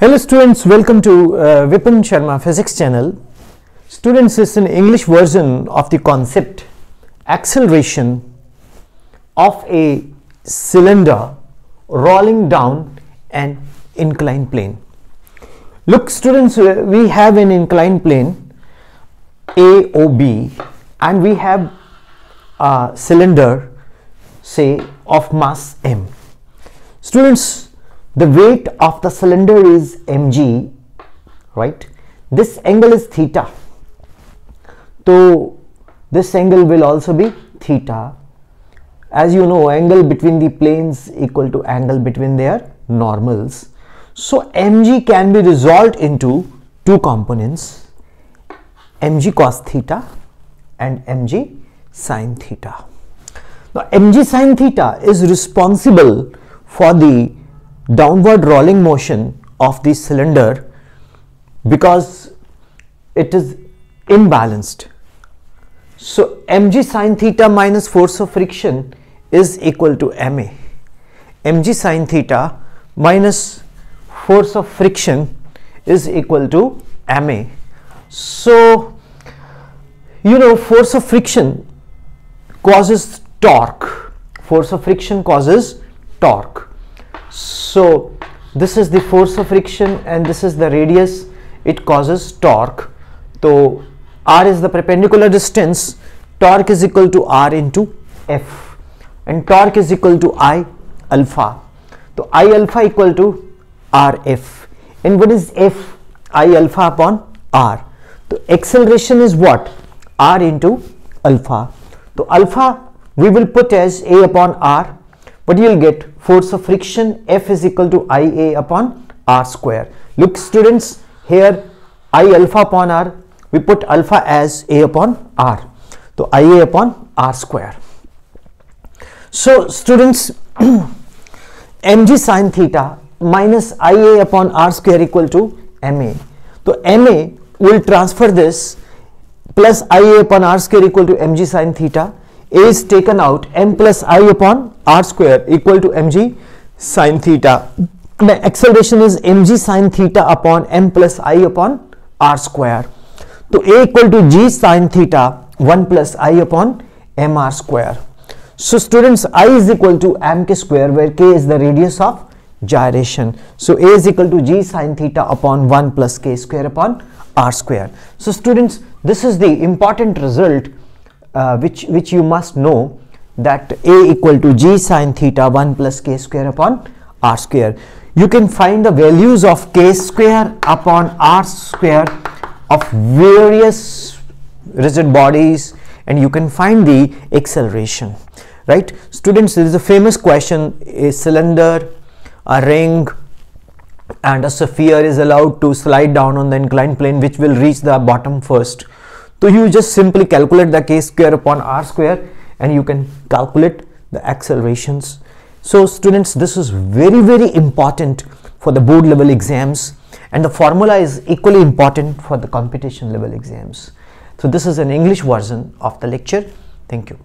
Hello students, welcome to uh, Vipin Sharma Physics channel. Students, this is an English version of the concept acceleration of a cylinder rolling down an inclined plane. Look students, uh, we have an inclined plane AOB and we have a cylinder say of mass m. Students, the weight of the cylinder is mg, right? This angle is theta. So this angle will also be theta. As you know, angle between the planes equal to angle between their normals. So mg can be resolved into two components, mg cos theta and mg sin theta. Now mg sin theta is responsible for the downward rolling motion of the cylinder because it is imbalanced. So mg sin theta minus force of friction is equal to ma. mg sin theta minus force of friction is equal to ma. So you know force of friction causes torque. Force of friction causes torque. So this is the force of friction and this is the radius it causes torque. So r is the perpendicular distance torque is equal to r into f and torque is equal to i alpha. So i alpha equal to rf and what is f i alpha upon r. So acceleration is what r into alpha. So alpha we will put as a upon r but you will get force of friction F is equal to IA upon R square. Look students here I alpha upon R we put alpha as A upon R. So IA upon R square. So students mg sin theta minus IA upon R square equal to MA. So MA will transfer this plus IA upon R square equal to mg sin theta is taken out m plus i upon r square equal to mg sin theta. The acceleration is mg sin theta upon m plus i upon r square. So a equal to g sin theta 1 plus i upon mr square. So students i is equal to m k square where k is the radius of gyration. So a is equal to g sin theta upon 1 plus k square upon r square. So students this is the important result uh, which which you must know that a equal to g sine theta 1 plus k square upon r square. You can find the values of k square upon r square of various rigid bodies and you can find the acceleration right? Students there is a famous question. A cylinder a ring and a sphere is allowed to slide down on the inclined plane which will reach the bottom first so you just simply calculate the k square upon r square and you can calculate the accelerations. So students this is very very important for the board level exams and the formula is equally important for the competition level exams. So this is an English version of the lecture. Thank you.